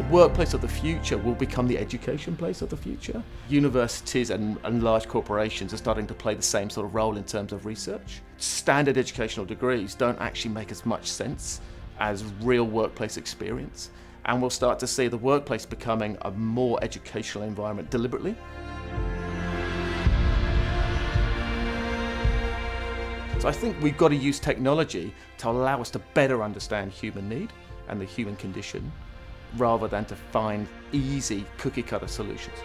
workplace of the future will become the education place of the future. Universities and, and large corporations are starting to play the same sort of role in terms of research. Standard educational degrees don't actually make as much sense as real workplace experience. And we'll start to see the workplace becoming a more educational environment deliberately. So I think we've got to use technology to allow us to better understand human need and the human condition rather than to find easy cookie cutter solutions.